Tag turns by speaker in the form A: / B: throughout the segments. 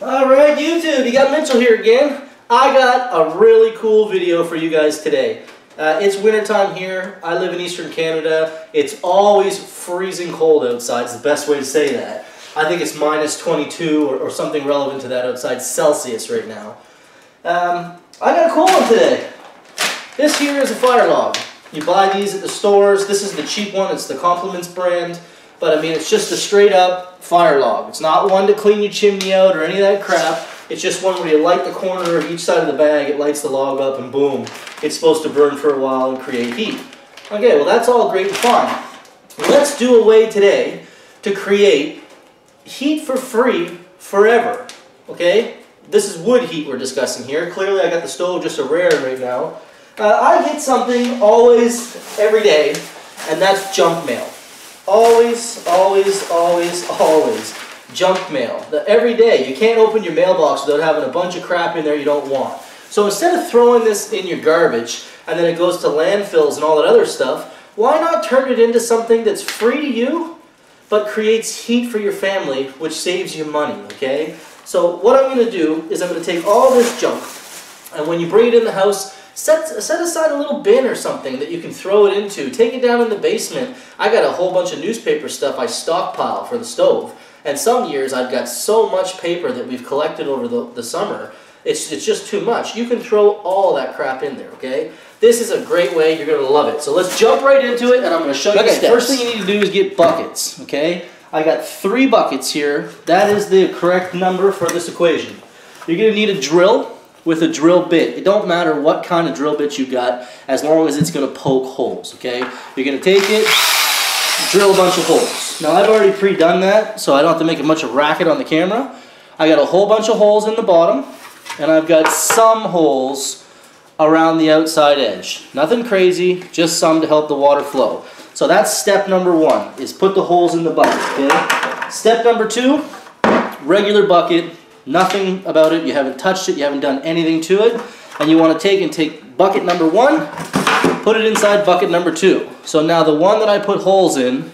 A: Alright YouTube, you got Mitchell here again. I got a really cool video for you guys today. Uh, it's wintertime here. I live in eastern Canada. It's always freezing cold outside. It's the best way to say that. I think it's minus 22 or, or something relevant to that outside Celsius right now. Um, I got a cool one today. This here is a fire log. You buy these at the stores. This is the cheap one. It's the Compliments brand. But I mean, it's just a straight up fire log. It's not one to clean your chimney out or any of that crap. It's just one where you light the corner of each side of the bag, it lights the log up, and boom, it's supposed to burn for a while and create heat. Okay, well that's all great and fine. Let's do a way today to create heat for free forever. Okay? This is wood heat we're discussing here. Clearly I got the stove just a rare right now. Uh, I get something always, every day, and that's junk mail. Always, always, always, always. Junk mail. The, every day. You can't open your mailbox without having a bunch of crap in there you don't want. So instead of throwing this in your garbage and then it goes to landfills and all that other stuff, why not turn it into something that's free to you but creates heat for your family, which saves you money, okay? So what I'm going to do is I'm going to take all this junk and when you bring it in the house, Set, set aside a little bin or something that you can throw it into. Take it down in the basement. I got a whole bunch of newspaper stuff I stockpile for the stove. And some years I've got so much paper that we've collected over the, the summer, it's, it's just too much. You can throw all that crap in there, okay? This is a great way. You're going to love it. So let's jump right into it, and I'm going to show you
B: okay,
A: steps.
B: First thing you need to do is get buckets, okay? I got three buckets here.
A: That is the correct number for this equation.
B: You're going to need a drill with a drill bit. It don't matter what kind of drill bit you got as long as it's going to poke holes, okay? You're going to take it, drill a bunch of holes. Now I've already pre-done that so I don't have to make a bunch of racket on the camera. I got a whole bunch of holes in the bottom and I've got some holes around the outside edge. Nothing crazy, just some to help the water flow. So that's step number one, is put the holes in the bucket, okay? Step number two, regular bucket, nothing about it, you haven't touched it, you haven't done anything to it, and you want to take and take bucket number one, put it inside bucket number two. So now the one that I put holes in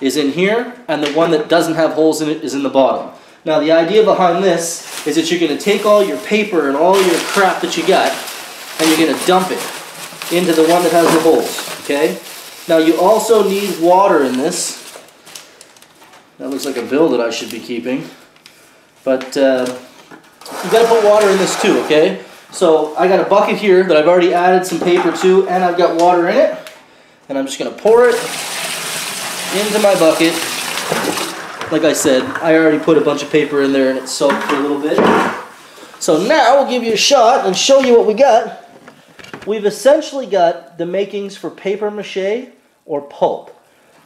B: is in here, and the one that doesn't have holes in it is in the bottom. Now the idea behind this is that you're going to take all your paper and all your crap that you got, and you're going to dump it into the one that has the holes, okay? Now you also need water in this. That looks like a bill that I should be keeping. But uh, you got to put water in this too, okay? So I got a bucket here that I've already added some paper to, and I've got water in it. And I'm just going to pour it into my bucket. Like I said, I already put a bunch of paper in there and it soaked for a little bit. So now we'll give you a shot and show you what we got. We've essentially got the makings for paper mache or pulp.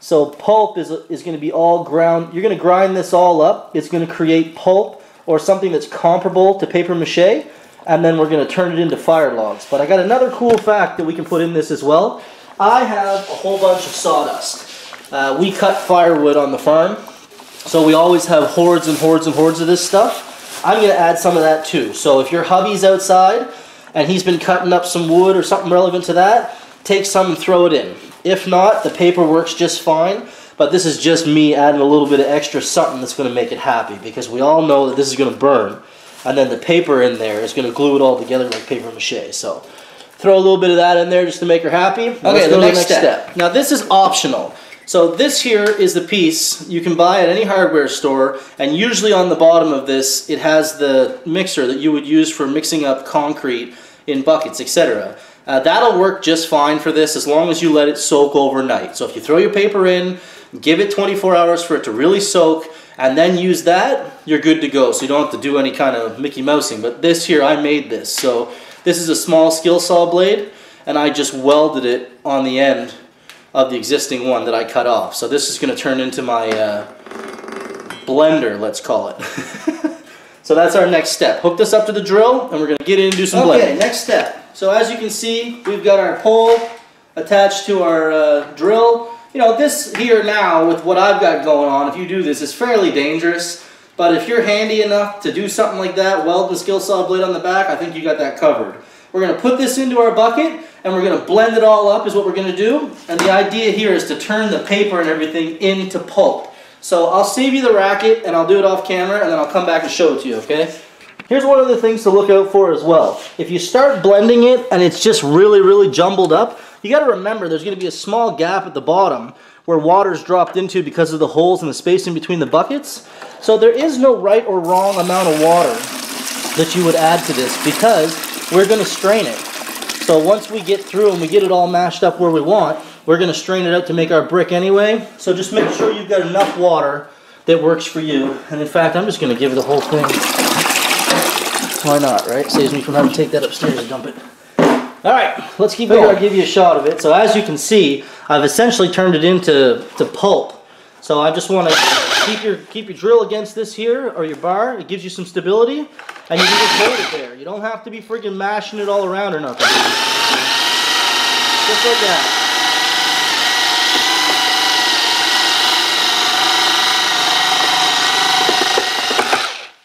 B: So pulp is, is going to be all ground. You're going to grind this all up. It's going to create pulp or something that's comparable to paper mache. And then we're going to turn it into fire logs. But I got another cool fact that we can put in this as well. I have a whole bunch of sawdust. Uh, we cut firewood on the farm. So we always have hordes and hordes and hordes of this stuff. I'm going to add some of that too. So if your hubby's outside and he's been cutting up some wood or something relevant to that, take some and throw it in. If not, the paper works just fine, but this is just me adding a little bit of extra something that's going to make it happy because we all know that this is going to burn and then the paper in there is going to glue it all together like paper mache. So throw a little bit of that in there just to make her happy. Okay, the, next, next step. step. Now this is optional. So this here is the piece you can buy at any hardware store and usually on the bottom of this it has the mixer that you would use for mixing up concrete in buckets, etc. Uh, that'll work just fine for this as long as you let it soak overnight. So if you throw your paper in, give it 24 hours for it to really soak, and then use that, you're good to go. So you don't have to do any kind of Mickey Mousing. But this here, I made this. So this is a small skill saw blade, and I just welded it on the end of the existing one that I cut off. So this is going to turn into my uh, blender, let's call it. so that's our next step. Hook this up to the drill, and we're going to get in and do some okay, blending. Okay, next step. So as you can see, we've got our pole attached to our uh, drill. You know, this here now, with what I've got going on, if you do this, is fairly dangerous. But if you're handy enough to do something like that, weld the skill saw blade on the back, I think you got that covered. We're going to put this into our bucket, and we're going to blend it all up is what we're going to do. And the idea here is to turn the paper and everything into pulp. So I'll save you the racket and I'll do it off camera and then I'll come back and show it to you, okay? Here's one of the things to look out for as well. If you start blending it and it's just really, really jumbled up, you gotta remember there's gonna be a small gap at the bottom where water's dropped into because of the holes and the spacing between the buckets. So there is no right or wrong amount of water that you would add to this because we're gonna strain it. So once we get through and we get it all mashed up where we want, we're gonna strain it out to make our brick anyway. So just make sure you've got enough water that works for you. And in fact, I'm just gonna give it the whole thing. Why not, right? Saves me from having to take that upstairs and dump it. All right, let's keep going. I'll give you a shot of it. So as you can see, I've essentially turned it into to pulp. So I just want to keep your keep your drill against this here or your bar. It gives you some stability, and you can just hold it there. You don't have to be freaking mashing it all around or nothing. Just like that.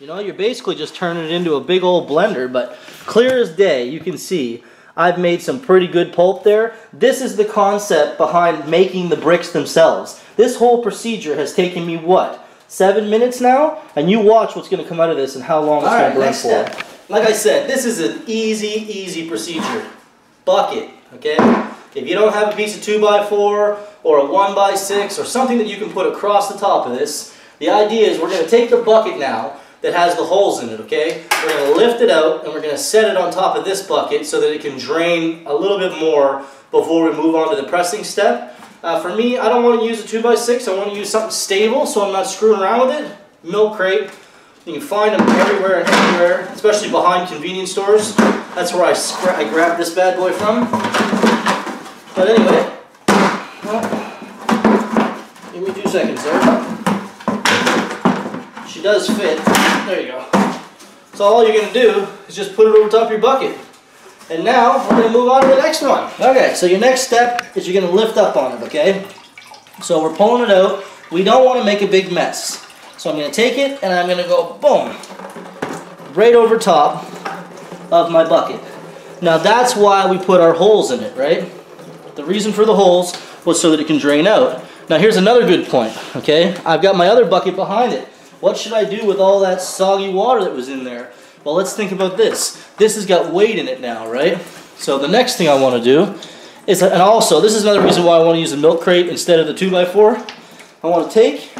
B: You know, you're basically just turning it into a big old blender, but clear as day, you can see I've made some pretty good pulp there. This is the concept behind making the bricks themselves. This whole procedure has taken me, what, seven minutes now? And you watch what's going to come out of this and how long it's going to burn for. Step. Like I said, this is an easy, easy procedure. Bucket, okay? If you don't have a piece of 2x4 or a 1x6 or something that you can put across the top of this, the idea is we're going to take the bucket now that has the holes in it, okay? We're going to lift it out and we're going to set it on top of this bucket so that it can drain a little bit more before we move on to the pressing step. Uh, for me, I don't want to use a 2x6. I want to use something stable so I'm not screwing around with it. Milk crate. You can find them everywhere and everywhere, especially behind convenience stores. That's where I, I grabbed this bad boy from. But anyway, well, give me two seconds there. She does fit. There you go. So all you're going to do is just put it over top of your bucket. And now we're going to move on to the next one. Okay, so your next step is you're going to lift up on it, okay? So we're pulling it out. We don't want to make a big mess. So I'm going to take it and I'm going to go boom, right over top of my bucket. Now that's why we put our holes in it, right? The reason for the holes was so that it can drain out. Now here's another good point, okay? I've got my other bucket behind it. What should I do with all that soggy water that was in there? Well, let's think about this. This has got weight in it now, right? So the next thing I want to do is, and also, this is another reason why I want to use a milk crate instead of the 2x4. I want to take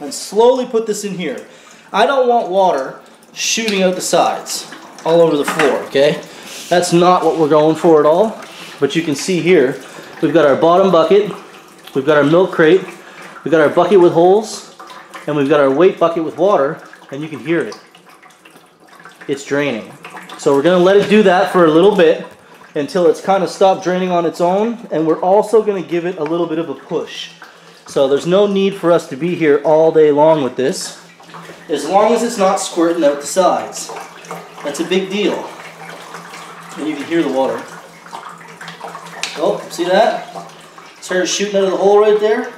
B: and slowly put this in here. I don't want water shooting out the sides all over the floor, okay? That's not what we're going for at all. But you can see here, we've got our bottom bucket, we've got our milk crate, we've got our bucket with holes, and we've got our weight bucket with water, and you can hear it. It's draining. So we're going to let it do that for a little bit until it's kind of stopped draining on its own, and we're also going to give it a little bit of a push. So there's no need for us to be here all day long with this, as long as it's not squirting out the sides. That's a big deal. And you can hear the water. Oh, see that? Started shooting out of the hole right there.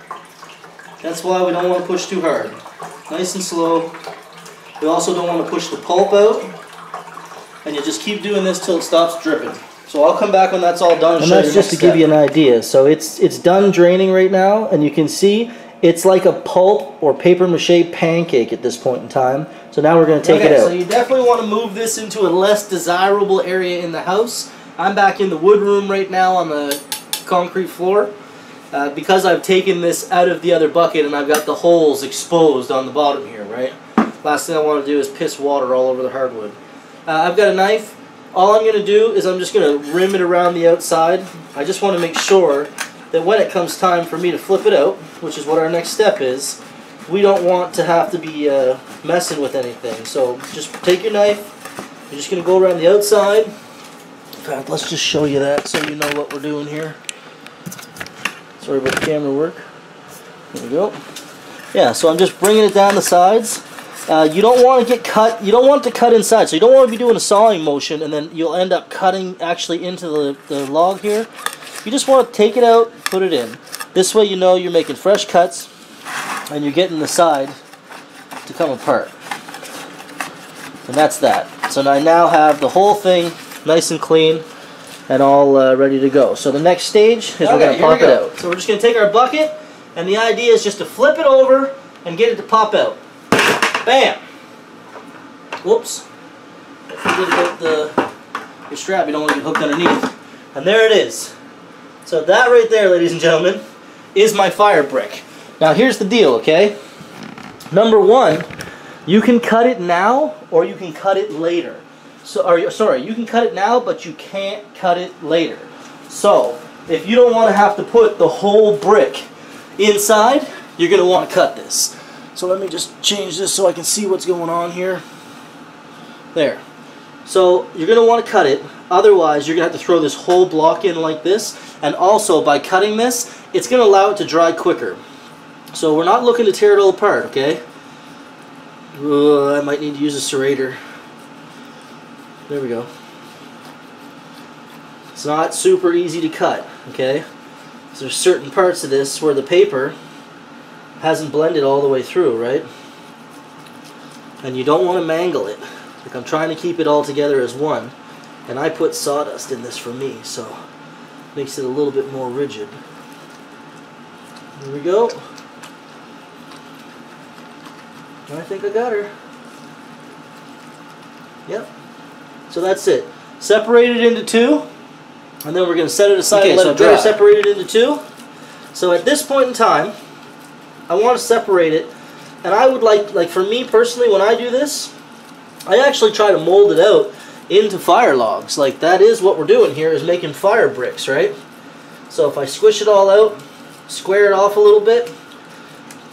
B: That's why we don't want to push too hard. Nice and slow. We also don't want to push the pulp out. And you just keep doing this till it stops dripping. So I'll come back when that's all done. And that's just to step. give you an idea. So it's it's done draining right now, and you can see it's like a pulp or paper mache pancake at this point in time. So now we're going to take okay, it out. So you definitely want to move this into a less desirable area in the house. I'm back in the wood room right now on the concrete floor. Uh, because I've taken this out of the other bucket and I've got the holes exposed on the bottom here, right? Last thing I want to do is piss water all over the hardwood. Uh, I've got a knife. All I'm going to do is I'm just going to rim it around the outside. I just want to make sure that when it comes time for me to flip it out, which is what our next step is, we don't want to have to be uh, messing with anything. So just take your knife. You're just going to go around the outside. In fact, let's just show you that so you know what we're doing here. Sorry about the camera work. There we go. Yeah, so I'm just bringing it down the sides. Uh, you don't want to get cut, you don't want to cut inside, so you don't want to be doing a sawing motion and then you'll end up cutting actually into the, the log here. You just want to take it out, put it in. This way you know you're making fresh cuts and you're getting the side to come apart. And that's that. So I now have the whole thing nice and clean and all uh, ready to go. So the next stage is okay, we're going to pop it out. So we're just going to take our bucket, and the idea is just to flip it over and get it to pop out. Bam! Whoops. I forget about the your strap, you don't want to get hooked underneath. And there it is. So that right there, ladies and gentlemen, is my fire brick. Now here's the deal, okay? Number one, you can cut it now or you can cut it later. So, or, sorry, you can cut it now, but you can't cut it later. So, if you don't want to have to put the whole brick inside, you're going to want to cut this. So let me just change this so I can see what's going on here. There. So you're going to want to cut it. Otherwise, you're going to have to throw this whole block in like this. And also, by cutting this, it's going to allow it to dry quicker. So we're not looking to tear it all apart, okay? I might need to use a serrator. There we go. It's not super easy to cut, okay? So there's certain parts of this where the paper hasn't blended all the way through, right? And you don't want to mangle it. Like I'm trying to keep it all together as one. And I put sawdust in this for me, so it makes it a little bit more rigid. There we go. I think I got her. Yep. So that's it. Separate it into two, and then we're going to set it aside okay, and let so it dry. Separate it into two. So at this point in time, I want to separate it, and I would like, like for me personally, when I do this, I actually try to mold it out into fire logs. Like that is what we're doing here is making fire bricks, right? So if I squish it all out, square it off a little bit,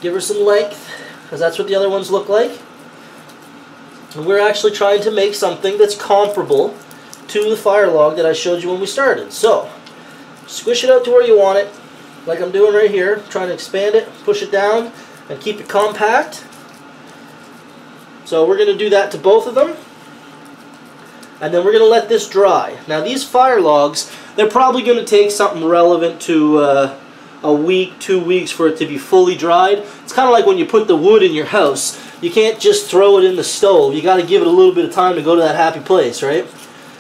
B: give her some length, because that's what the other ones look like. We're actually trying to make something that's comparable to the fire log that I showed you when we started. So, squish it out to where you want it, like I'm doing right here, trying to expand it, push it down, and keep it compact. So we're going to do that to both of them. And then we're going to let this dry. Now these fire logs, they're probably going to take something relevant to uh, a week, two weeks for it to be fully dried. It's kind of like when you put the wood in your house. You can't just throw it in the stove. You got to give it a little bit of time to go to that happy place, right?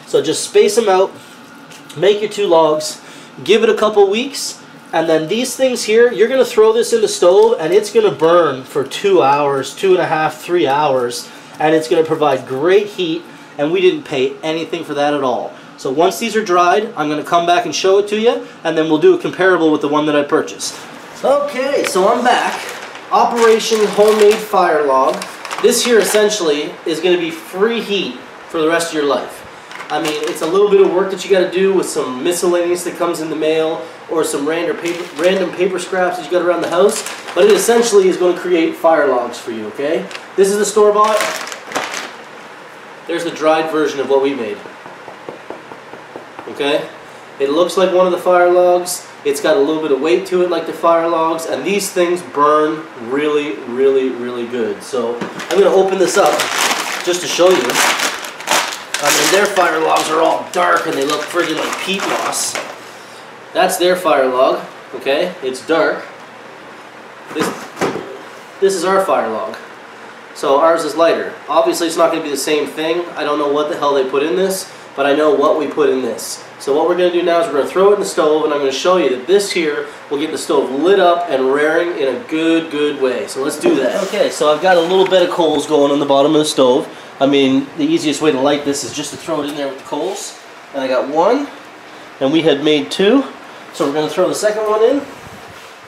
B: So just space them out, make your two logs, give it a couple weeks, and then these things here, you're going to throw this in the stove and it's going to burn for two hours, two and a half, three hours. And it's going to provide great heat and we didn't pay anything for that at all. So once these are dried, I'm going to come back and show it to you and then we'll do a comparable with the one that I purchased. Okay, so I'm back. Operation Homemade Fire Log. This here essentially is going to be free heat for the rest of your life. I mean, it's a little bit of work that you got to do with some miscellaneous that comes in the mail or some random paper, random paper scraps that you got around the house, but it essentially is going to create fire logs for you, okay? This is the store-bought. There's the dried version of what we made. Okay? It looks like one of the fire logs. It's got a little bit of weight to it like the fire logs, and these things burn really, really, really good. So I'm going to open this up just to show you. Um, I mean, their fire logs are all dark and they look friggin' like peat moss. That's their fire log, okay? It's dark. This, this is our fire log. So ours is lighter. Obviously it's not going to be the same thing. I don't know what the hell they put in this, but I know what we put in this. So what we're going to do now is we're going to throw it in the stove and I'm going to show you that this here will get the stove lit up and raring in a good, good way. So let's do that. Okay, so I've got a little bit of coals going on the bottom of the stove. I mean, the easiest way to light this is just to throw it in there with the coals. And I got one, and we had made two. So we're going to throw the second one in,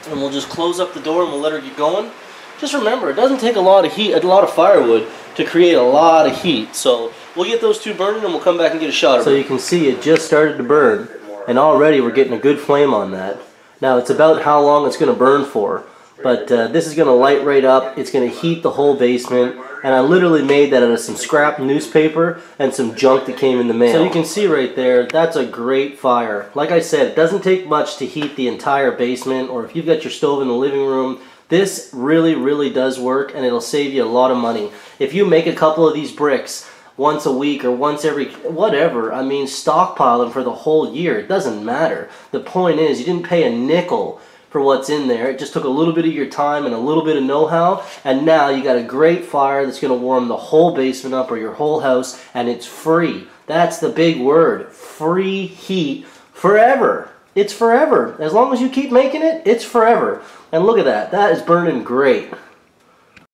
B: and we'll just close up the door and we'll let her get going. Just remember, it doesn't take a lot of heat, a lot of firewood to create a lot of heat. So we'll get those two burning and we'll come back and get a shot of it. So you can see it just started to burn, and already we're getting a good flame on that. Now it's about how long it's going to burn for. But uh, this is going to light right up. It's going to heat the whole basement. And I literally made that out of some scrap newspaper and some junk that came in the mail. So you can see right there, that's a great fire. Like I said, it doesn't take much to heat the entire basement. Or if you've got your stove in the living room, this really, really does work and it'll save you a lot of money. If you make a couple of these bricks, once a week or once every whatever i mean stockpile them for the whole year it doesn't matter the point is you didn't pay a nickel for what's in there. It just took a little bit of your time and a little bit of know-how, and now you got a great fire that's going to warm the whole basement up or your whole house, and it's free. That's the big word. Free heat forever. It's forever. As long as you keep making it, it's forever. And look at that. That is burning great.